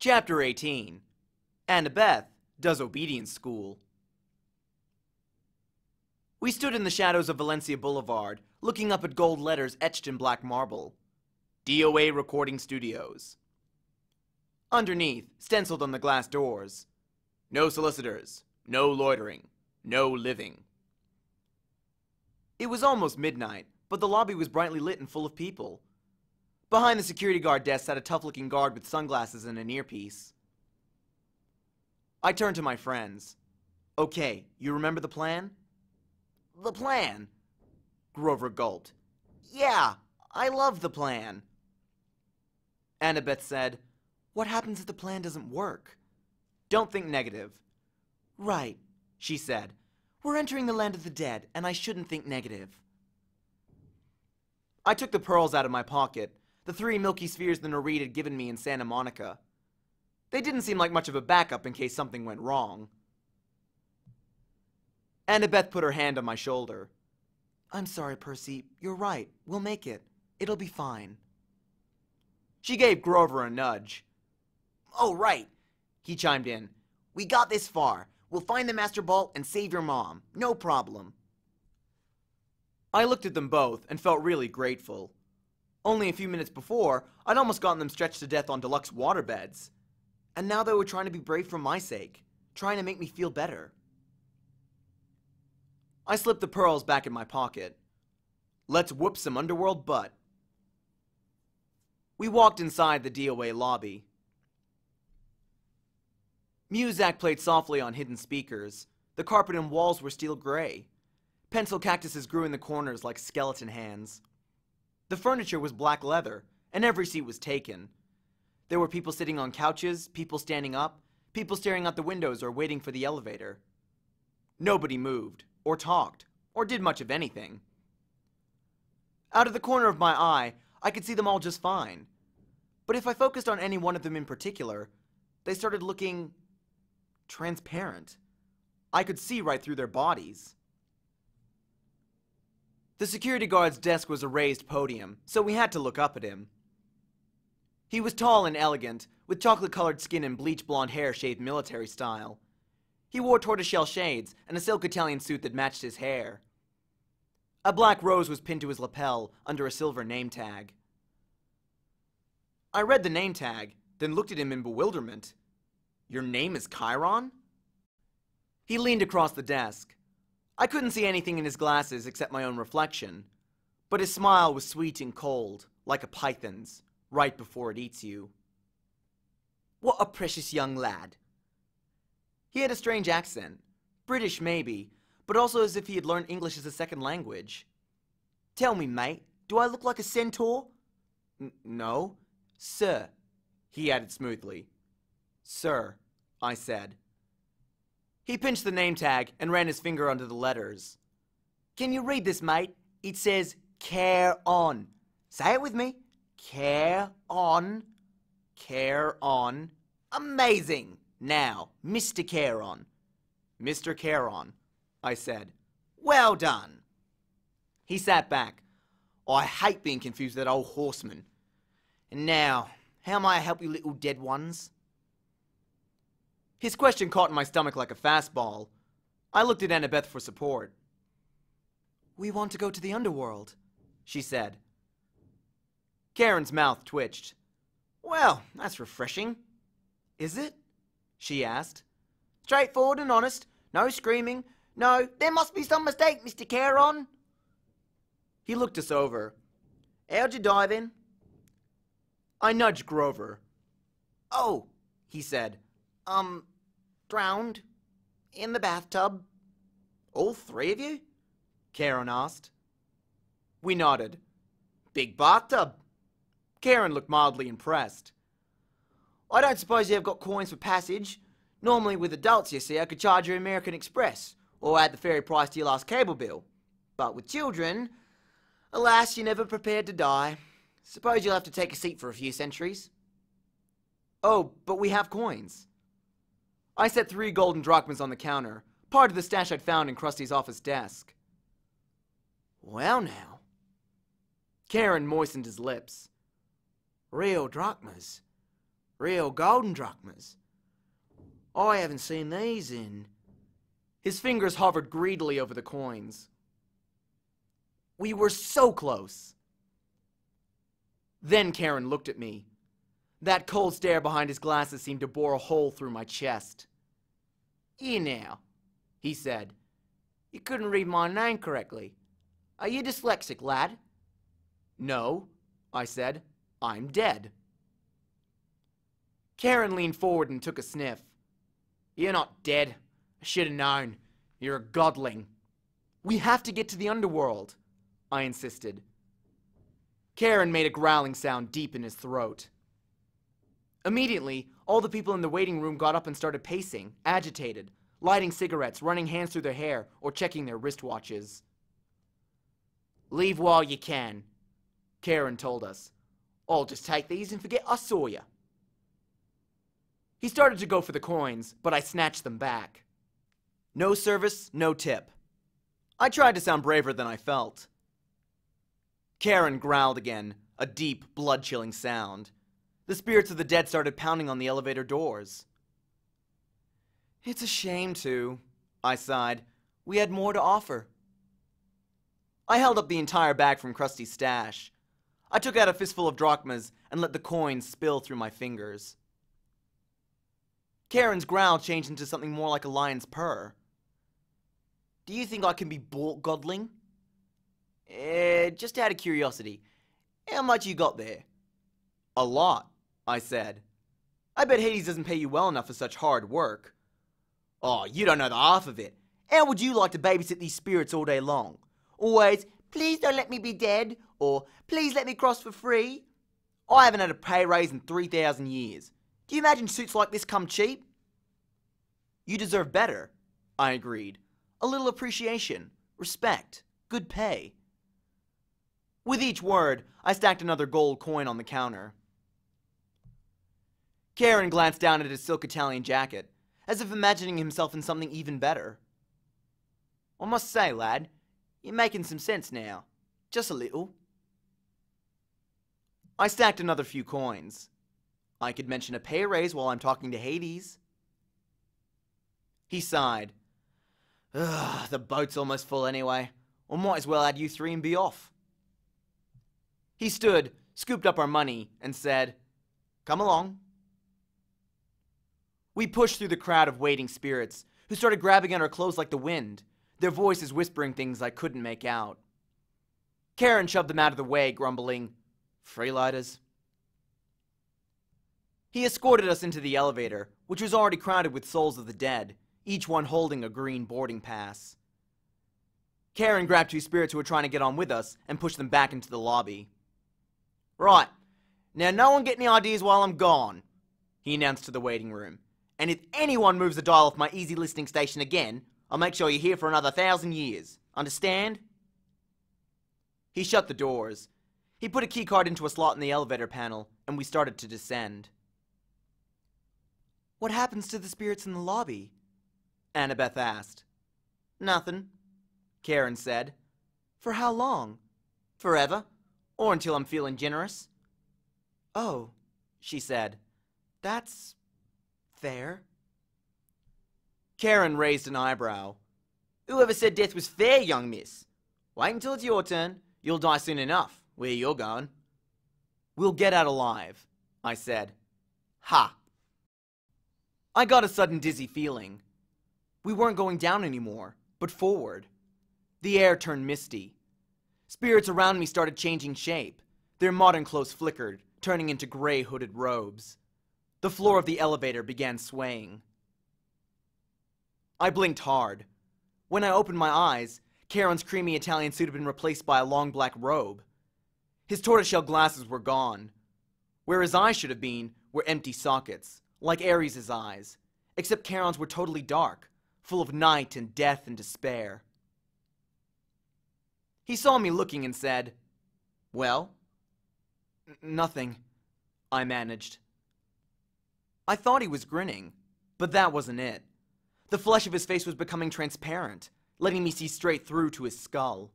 Chapter 18 Annabeth does obedience school. We stood in the shadows of Valencia Boulevard, looking up at gold letters etched in black marble. DOA Recording Studios. Underneath, stenciled on the glass doors, no solicitors, no loitering, no living. It was almost midnight, but the lobby was brightly lit and full of people. Behind the security guard desk sat a tough looking guard with sunglasses and an earpiece. I turned to my friends. Okay, you remember the plan? The plan? Grover gulped. Yeah, I love the plan. Annabeth said, What happens if the plan doesn't work? Don't think negative. Right, she said. We're entering the land of the dead, and I shouldn't think negative. I took the pearls out of my pocket, the three milky spheres the Nereid had given me in Santa Monica. They didn't seem like much of a backup in case something went wrong. Annabeth put her hand on my shoulder. I'm sorry, Percy. You're right. We'll make it. It'll be fine. She gave Grover a nudge. Oh, right, he chimed in. We got this far. We'll find the Master Bolt and save your mom. No problem. I looked at them both and felt really grateful. Only a few minutes before, I'd almost gotten them stretched to death on deluxe waterbeds. And now they were trying to be brave for my sake, trying to make me feel better. I slipped the pearls back in my pocket. Let's whoop some underworld butt. We walked inside the DOA lobby. Muzak played softly on hidden speakers. The carpet and walls were steel gray. Pencil cactuses grew in the corners like skeleton hands. The furniture was black leather, and every seat was taken. There were people sitting on couches, people standing up, people staring out the windows or waiting for the elevator. Nobody moved, or talked, or did much of anything. Out of the corner of my eye, I could see them all just fine. But if I focused on any one of them in particular, they started looking transparent. I could see right through their bodies. The security guard's desk was a raised podium, so we had to look up at him. He was tall and elegant, with chocolate colored skin and bleach blonde hair shaved military style. He wore tortoiseshell shades and a silk Italian suit that matched his hair. A black rose was pinned to his lapel under a silver name tag. I read the name tag, then looked at him in bewilderment. Your name is Chiron? He leaned across the desk. I couldn't see anything in his glasses except my own reflection, but his smile was sweet and cold, like a python's, right before it eats you. What a precious young lad. He had a strange accent, British maybe, but also as if he had learned English as a second language. Tell me, mate, do I look like a centaur? N no. Sir, he added smoothly. Sir, I said. He pinched the name tag and ran his finger under the letters. Can you read this, mate? It says, care on. Say it with me. Care on. Care on. Amazing. Now, Mr. Charon. Mr. Charon, I said. Well done. He sat back. Oh, I hate being confused with that old horseman. And now, how may I help you little dead ones? His question caught in my stomach like a fastball. I looked at Annabeth for support. We want to go to the underworld, she said. Charon's mouth twitched. Well, that's refreshing. Is it? she asked. Straightforward and honest. No screaming. No, there must be some mistake, Mr. Charon. He looked us over. How'd you dive in? I nudged Grover. Oh, he said. Um, drowned? In the bathtub? All three of you? Charon asked. We nodded. Big bathtub. Charon looked mildly impressed. I don't suppose you've got coins for passage. Normally with adults, you see, I could charge you American Express, or add the ferry price to your last cable bill. But with children, alas, you're never prepared to die. Suppose you'll have to take a seat for a few centuries. Oh, but we have coins. I set three golden drachmas on the counter, part of the stash I'd found in Crusty's office desk. Well, now. Charon moistened his lips. Real drachmas. Real golden drachmas. I haven't seen these in. His fingers hovered greedily over the coins. We were so close. Then Charon looked at me. That cold stare behind his glasses seemed to bore a hole through my chest. Here now, he said. You couldn't read my name correctly. Are you dyslexic, lad? No, I said. I'm dead. Charon leaned forward and took a sniff. You're not dead. I should have known. You're a godling. We have to get to the underworld, I insisted. Charon made a growling sound deep in his throat. Immediately, all the people in the waiting room got up and started pacing, agitated, lighting cigarettes, running hands through their hair, or checking their wristwatches. Leave while you can, Charon told us. I'll just take these and forget I saw you. He started to go for the coins, but I snatched them back. No service, no tip. I tried to sound braver than I felt. Charon growled again, a deep, blood chilling sound. The spirits of the dead started pounding on the elevator doors. It's a shame, too, I sighed. We had more to offer. I held up the entire bag from Crusty's stash. I took out a fistful of drachmas and let the coins spill through my fingers. Charon's growl changed into something more like a lion's purr. Do you think I can be bought, Godling? Eh, just out of curiosity, how much you got there? A lot, I said. I bet Hades doesn't pay you well enough for such hard work. Oh, you don't know the half of it. How would you like to babysit these spirits all day long? Always, please don't let me be dead, or please let me cross for free. I haven't had a pay raise in 3,000 years. Do you imagine suits like this come cheap? You deserve better, I agreed. A little appreciation, respect, good pay. With each word, I stacked another gold coin on the counter. Charon glanced down at his silk Italian jacket, as if imagining himself in something even better. I must say, lad, you're making some sense now. Just a little. I stacked another few coins. I could mention a pay raise while I'm talking to Hades. He sighed. Ugh, the boat's almost full anyway. I might as well add you three and be off. He stood, scooped up our money, and said, Come along. We pushed through the crowd of waiting spirits, who started grabbing at our clothes like the wind, their voices whispering things I couldn't make out. Charon shoved them out of the way, grumbling, Freelighters. He escorted us into the elevator, which was already crowded with souls of the dead, each one holding a green boarding pass. Charon grabbed two spirits who were trying to get on with us and pushed them back into the lobby. Right, now no one get any ideas while I'm gone, he announced to the waiting room. And if anyone moves the dial off my easy listening station again, I'll make sure you're here for another thousand years. Understand? He shut the doors. He put a keycard into a slot in the elevator panel, and we started to descend. What happens to the spirits in the lobby? Annabeth asked. Nothing, Charon said. For how long? Forever, or until I'm feeling generous. Oh, she said. That's fair. Charon raised an eyebrow. Whoever said death was fair, young miss? Wait until it's your turn. You'll die soon enough, where you're going. We'll get out alive, I said. Ha! I got a sudden dizzy feeling. We weren't going down anymore, but forward. The air turned misty. Spirits around me started changing shape. Their modern clothes flickered, turning into gray hooded robes. The floor of the elevator began swaying. I blinked hard. When I opened my eyes, Charon's creamy Italian suit had been replaced by a long black robe. His tortoiseshell glasses were gone. Where his eyes should have been were empty sockets, like Ares' eyes, except Charon's were totally dark, full of night and death and despair. He saw me looking and said, Well? nothing, I managed. I thought he was grinning, but that wasn't it. The flesh of his face was becoming transparent, letting me see straight through to his skull.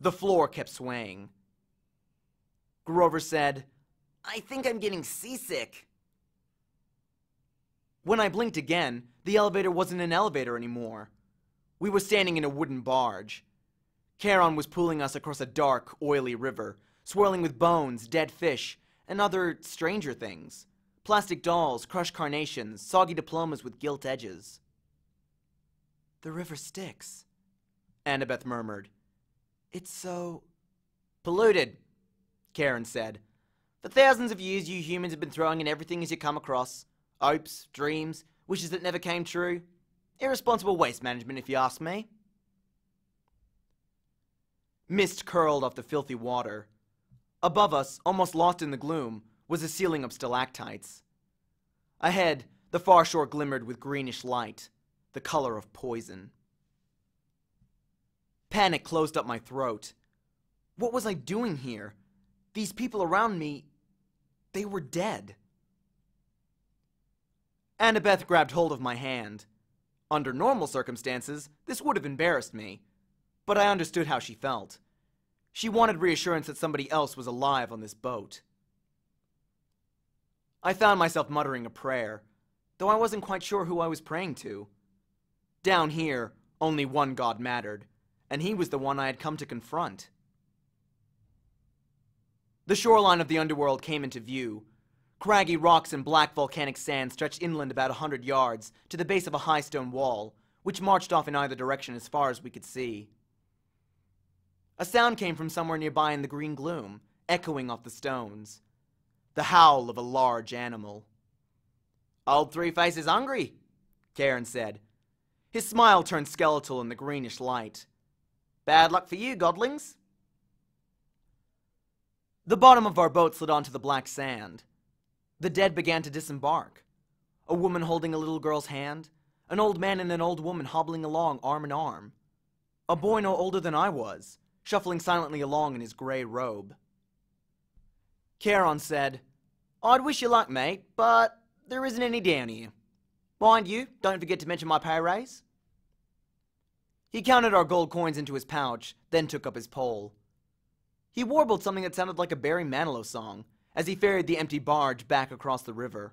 The floor kept swaying. Grover said, I think I'm getting seasick. When I blinked again, the elevator wasn't an elevator anymore. We were standing in a wooden barge. Charon was pulling us across a dark, oily river, swirling with bones, dead fish, and other stranger things. Plastic dolls, crushed carnations, soggy diplomas with gilt edges. The river Styx, Annabeth murmured. It's so polluted, Charon said. For thousands of years, you humans have been throwing in everything as you come across hopes, dreams, wishes that never came true. Irresponsible waste management, if you ask me. Mist curled off the filthy water. Above us, almost lost in the gloom, was a ceiling of stalactites. Ahead, the far shore glimmered with greenish light, the color of poison. Panic closed up my throat. What was I doing here? These people around me, they were dead. Annabeth grabbed hold of my hand. Under normal circumstances, this would have embarrassed me, but I understood how she felt. She wanted reassurance that somebody else was alive on this boat. I found myself muttering a prayer, though I wasn't quite sure who I was praying to. Down here, only one God mattered, and he was the one I had come to confront. The shoreline of the underworld came into view. Craggy rocks and black volcanic sand stretched inland about a hundred yards to the base of a high stone wall, which marched off in either direction as far as we could see. A sound came from somewhere nearby in the green gloom, echoing off the stones. The howl of a large animal. Old Three Faces hungry, Charon said. His smile turned skeletal in the greenish light. Bad luck for you, godlings. The bottom of our boat slid onto the black sand. The dead began to disembark. A woman holding a little girl's hand, an old man and an old woman hobbling along arm in arm, a boy no older than I was, shuffling silently along in his gray robe. Charon said, I'd wish you luck, mate, but there isn't any down here. Mind you, don't forget to mention my pay raise. He counted our gold coins into his pouch, then took up his pole. He warbled something that sounded like a Barry Manilow song as he ferried the empty barge back across the river.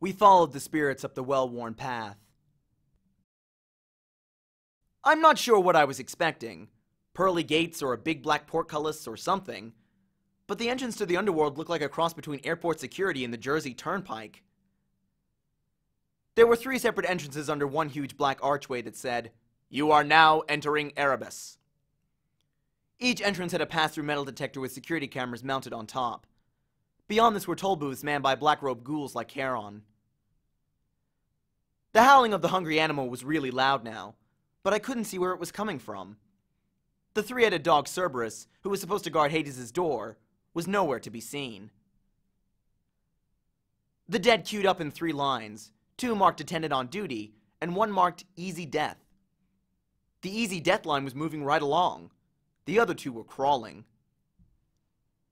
We followed the spirits up the well worn path. I'm not sure what I was expecting pearly gates or a big black portcullis or something, but the entrance to the underworld looked like a cross between airport security and the Jersey Turnpike. There were three separate entrances under one huge black archway that said, You are now entering Erebus. Each entrance had a pass-through metal detector with security cameras mounted on top. Beyond this were toll booths manned by black-robed ghouls like Charon. The howling of the hungry animal was really loud now, but I couldn't see where it was coming from. The three-headed dog Cerberus, who was supposed to guard Hades' door, was nowhere to be seen. The dead queued up in three lines, two marked attendant on duty, and one marked easy death. The easy death line was moving right along, the other two were crawling.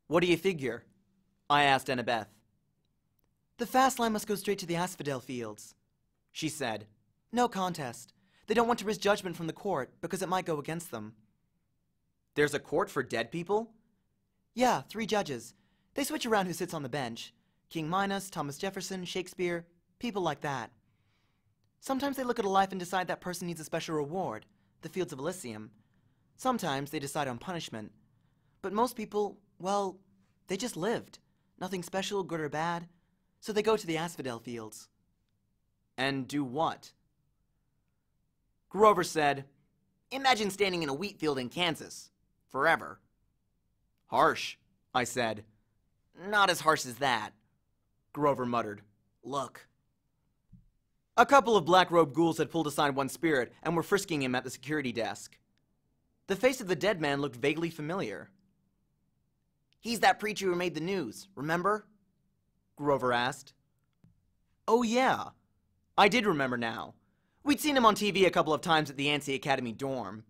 What do you figure? I asked Annabeth. The fast line must go straight to the asphodel fields, she said. No contest. They don't want to risk judgment from the court because it might go against them. There's a court for dead people? Yeah, three judges. They switch around who sits on the bench. King Minos, Thomas Jefferson, Shakespeare, people like that. Sometimes they look at a life and decide that person needs a special reward, the Fields of Elysium, Sometimes they decide on punishment. But most people, well, they just lived. Nothing special, good or bad. So they go to the asphodel fields. And do what? Grover said, Imagine standing in a wheat field in Kansas. Forever. Harsh, I said. Not as harsh as that, Grover muttered. Look. A couple of black-robed ghouls had pulled aside one spirit and were frisking him at the security desk. The face of the dead man looked vaguely familiar. He's that preacher who made the news, remember? Grover asked. Oh, yeah. I did remember now. We'd seen him on TV a couple of times at the Yancey Academy dorm.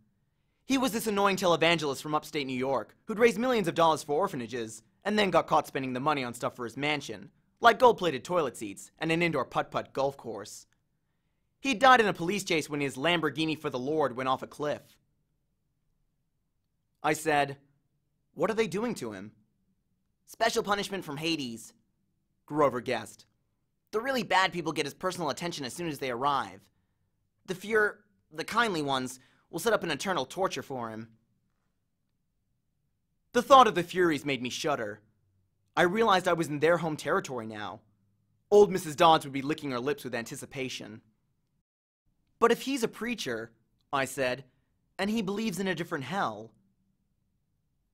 He was this annoying televangelist from upstate New York who'd raised millions of dollars for orphanages and then got caught spending the money on stuff for his mansion, like gold plated toilet seats and an indoor putt putt golf course. He died in a police chase when his Lamborghini for the Lord went off a cliff. I said, What are they doing to him? Special punishment from Hades, Grover guessed. The really bad people get his personal attention as soon as they arrive. The fear, the kindly ones, will set up an eternal torture for him. The thought of the Furies made me shudder. I realized I was in their home territory now. Old Mrs. Dodds would be licking her lips with anticipation. But if he's a preacher, I said, and he believes in a different hell.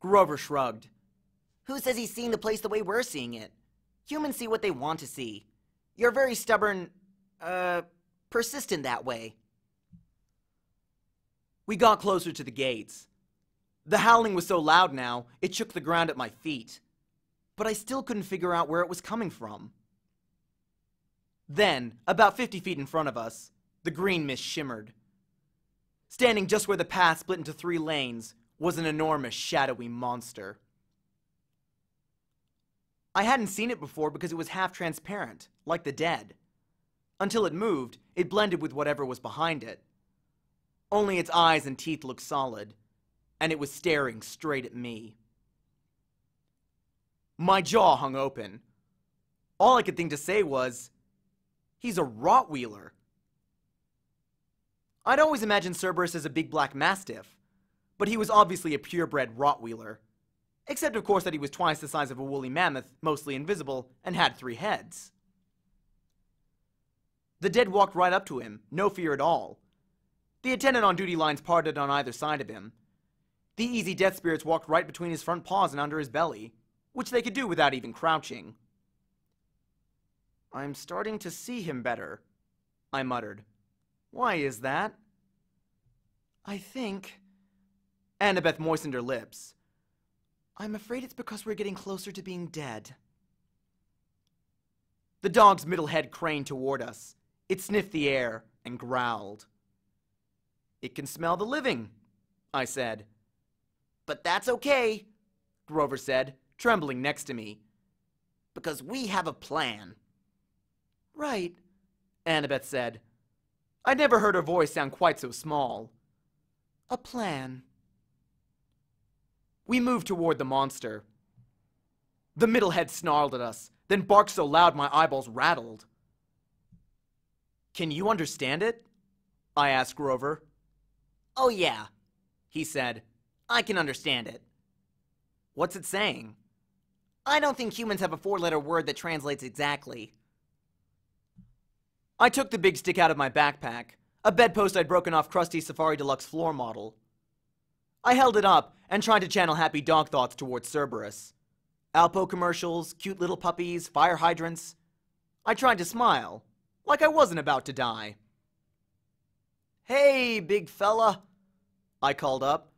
Grover shrugged. Who says he's seeing the place the way we're seeing it? Humans see what they want to see. You're very stubborn, uh, persistent that way. We got closer to the gates. The howling was so loud now, it shook the ground at my feet. But I still couldn't figure out where it was coming from. Then, about 50 feet in front of us, the green mist shimmered. Standing just where the path split into three lanes was an enormous, shadowy monster. I hadn't seen it before because it was half transparent, like the dead. Until it moved, it blended with whatever was behind it. Only its eyes and teeth looked solid, and it was staring straight at me. My jaw hung open. All I could think to say was, he's a Rottweiler. I'd always imagined Cerberus as a big black mastiff, but he was obviously a purebred Rottweiler. Except, of course, that he was twice the size of a woolly mammoth, mostly invisible, and had three heads. The dead walked right up to him, no fear at all. The attendant on duty lines parted on either side of him, the easy death spirits walked right between his front paws and under his belly, which they could do without even crouching. I'm starting to see him better, I muttered. Why is that? I think. Annabeth moistened her lips. I'm afraid it's because we're getting closer to being dead. The dog's middle head craned toward us. It sniffed the air and growled. It can smell the living, I said. But that's okay, Grover said, trembling next to me. Because we have a plan. Right, Annabeth said. I'd never heard her voice sound quite so small. A plan. We moved toward the monster. The middle head snarled at us, then barked so loud my eyeballs rattled. Can you understand it? I asked Grover. Oh, yeah, he said, I can understand it. What's it saying? I don't think humans have a four-letter word that translates exactly. I took the big stick out of my backpack, a bedpost I'd broken off Crusty's Safari Deluxe floor model. I held it up and tried to channel happy dog thoughts towards Cerberus. Alpo commercials, cute little puppies, fire hydrants. I tried to smile, like I wasn't about to die. Hey, big fella, I called up,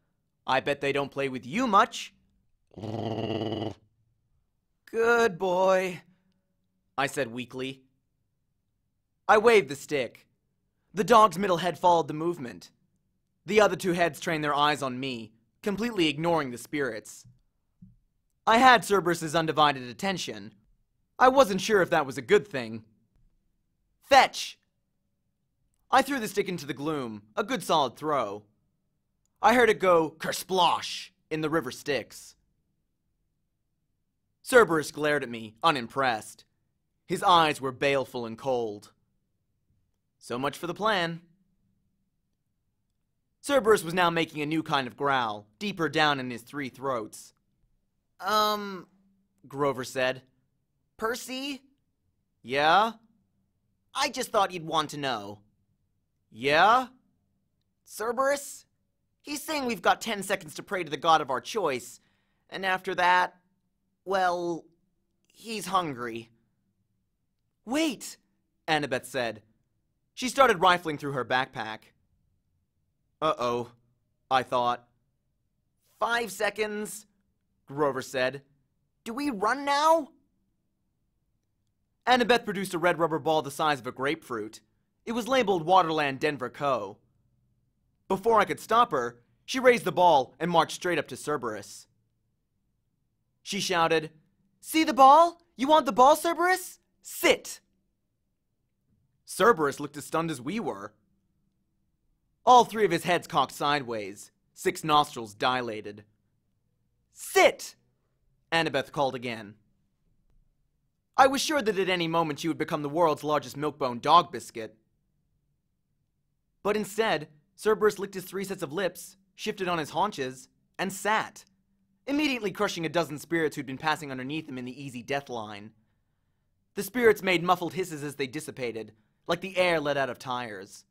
I bet they don't play with you much. Good boy, I said weakly. I waved the stick. The dog's middle head followed the movement. The other two heads trained their eyes on me, completely ignoring the spirits. I had Cerberus's undivided attention. I wasn't sure if that was a good thing. Fetch! I threw the stick into the gloom, a good solid throw. I heard it go kersplosh in the river Styx. Cerberus glared at me, unimpressed. His eyes were baleful and cold. So much for the plan. Cerberus was now making a new kind of growl, deeper down in his three throats. Um, Grover said. Percy? Yeah? I just thought you'd want to know. Yeah? Cerberus? He's saying we've got 10 seconds to pray to the god of our choice, and after that, well, he's hungry. Wait, Annabeth said. She started rifling through her backpack. Uh-oh, I thought. Five seconds, Grover said. Do we run now? Annabeth produced a red rubber ball the size of a grapefruit. It was labeled Waterland Denver Co. Before I could stop her, she raised the ball and marched straight up to Cerberus. She shouted, See the ball? You want the ball, Cerberus? Sit! Cerberus looked as stunned as we were. All three of his heads cocked sideways, six nostrils dilated. Sit! Annabeth called again. I was sure that at any moment she would become the world's largest milk-bone dog biscuit. But instead, Cerberus licked his three sets of lips, shifted on his haunches, and sat, immediately crushing a dozen spirits who'd been passing underneath him in the easy death line. The spirits made muffled hisses as they dissipated, like the air let out of tires.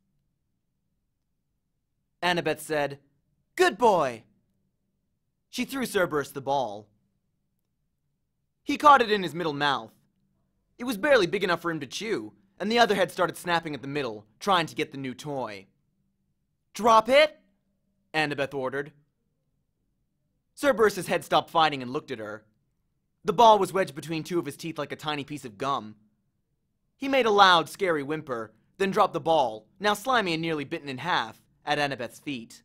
Annabeth said, Good boy! She threw Cerberus the ball. He caught it in his middle mouth. It was barely big enough for him to chew, and the other head started snapping at the middle, trying to get the new toy. Drop it! Annabeth ordered. Cerberus's head stopped fighting and looked at her. The ball was wedged between two of his teeth like a tiny piece of gum. He made a loud, scary whimper, then dropped the ball, now slimy and nearly bitten in half, at Annabeth's feet.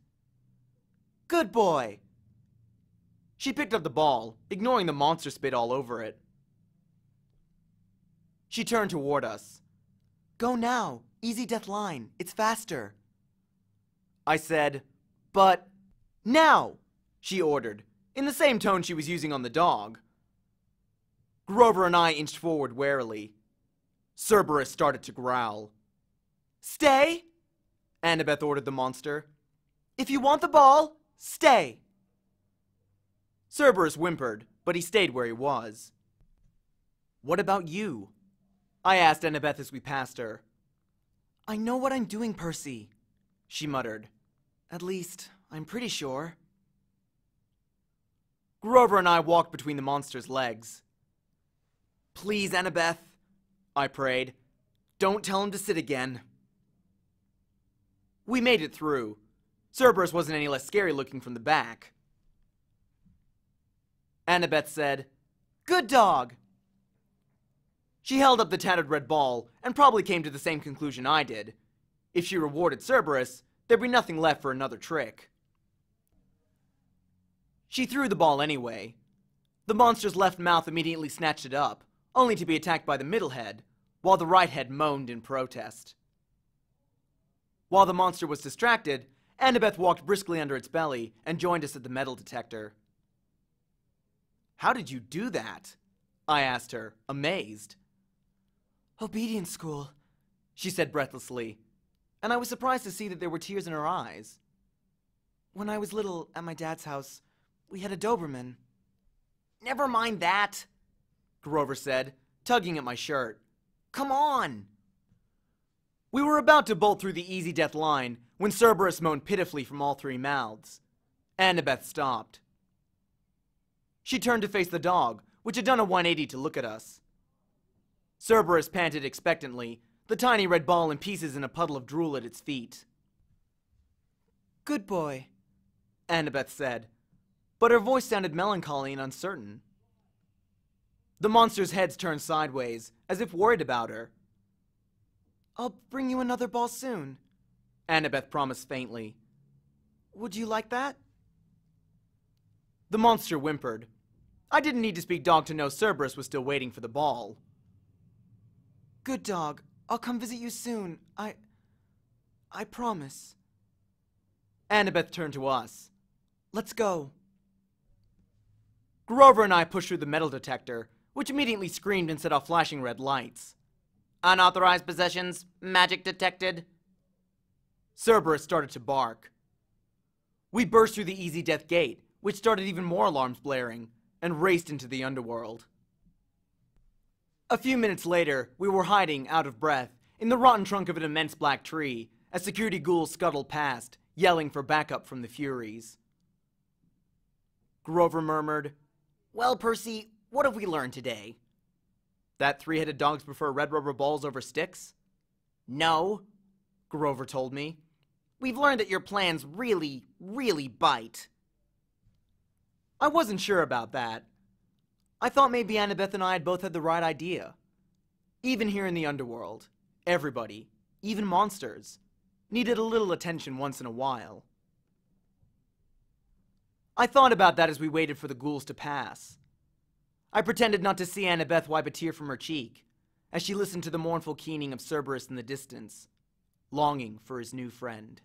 Good boy! She picked up the ball, ignoring the monster spit all over it. She turned toward us. Go now. Easy death line. It's faster. I said, but now, she ordered, in the same tone she was using on the dog. Grover and I inched forward warily. Cerberus started to growl. Stay, Annabeth ordered the monster. If you want the ball, stay. Cerberus whimpered, but he stayed where he was. What about you? I asked Annabeth as we passed her. I know what I'm doing, Percy, she muttered. At least, I'm pretty sure. Grover and I walked between the monster's legs. Please, Annabeth, I prayed. Don't tell him to sit again. We made it through. Cerberus wasn't any less scary looking from the back. Annabeth said, Good dog! She held up the tattered red ball and probably came to the same conclusion I did. If she rewarded Cerberus, there'd be nothing left for another trick. She threw the ball anyway. The monster's left mouth immediately snatched it up, only to be attacked by the middle head, while the right head moaned in protest. While the monster was distracted, Annabeth walked briskly under its belly and joined us at the metal detector. How did you do that? I asked her, amazed. Obedience school, she said breathlessly, and I was surprised to see that there were tears in her eyes. When I was little, at my dad's house, we had a Doberman. Never mind that, Grover said, tugging at my shirt. Come on! We were about to bolt through the easy death line when Cerberus moaned pitifully from all three mouths. Annabeth stopped. She turned to face the dog, which had done a 180 to look at us. Cerberus panted expectantly, the tiny red ball in pieces in a puddle of drool at its feet. Good boy, Annabeth said, but her voice sounded melancholy and uncertain. The monster's heads turned sideways, as if worried about her. I'll bring you another ball soon, Annabeth promised faintly. Would you like that? The monster whimpered. I didn't need to speak dog to know Cerberus was still waiting for the ball. Good dog. I'll come visit you soon. I. I promise. Annabeth turned to us. Let's go. Grover and I pushed through the metal detector, which immediately screamed and set off flashing red lights. Unauthorized possessions, magic detected. Cerberus started to bark. We burst through the easy death gate, which started even more alarms blaring, and raced into the underworld. A few minutes later, we were hiding, out of breath, in the rotten trunk of an immense black tree as security ghouls scuttled past, yelling for backup from the Furies. Grover murmured, Well, Percy, what have we learned today? That three headed dogs prefer red rubber balls over sticks? No, Grover told me. We've learned that your plans really, really bite. I wasn't sure about that. I thought maybe Annabeth and I had both had the right idea. Even here in the underworld, everybody, even monsters, needed a little attention once in a while. I thought about that as we waited for the ghouls to pass. I pretended not to see Annabeth wipe a tear from her cheek as she listened to the mournful keening of Cerberus in the distance, longing for his new friend.